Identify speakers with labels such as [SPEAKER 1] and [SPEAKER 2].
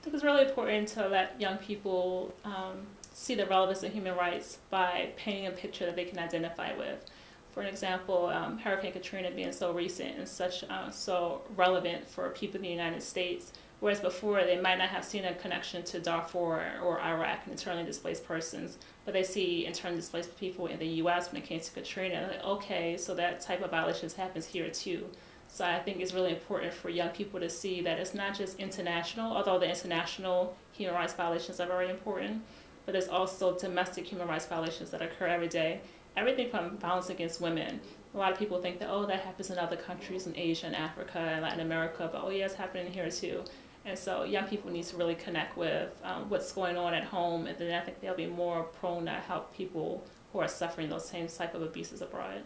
[SPEAKER 1] I think it's really important to let young people um, see the relevance of human rights by painting a picture that they can identify with. For an example, um, Hurricane Katrina being so recent and such uh, so relevant for people in the United States, whereas before they might not have seen a connection to Darfur or Iraq and internally displaced persons, but they see internally displaced people in the U.S. when it came to Katrina. Like, okay, so that type of violations happens here too. So I think it's really important for young people to see that it's not just international, although the international human rights violations are very important, but there's also domestic human rights violations that occur every day. Everything from violence against women. A lot of people think that, oh, that happens in other countries in Asia and Africa and Latin America, but oh, yeah, it's happening here too. And so young people need to really connect with um, what's going on at home, and then I think they'll be more prone to help people who are suffering those same type of abuses abroad.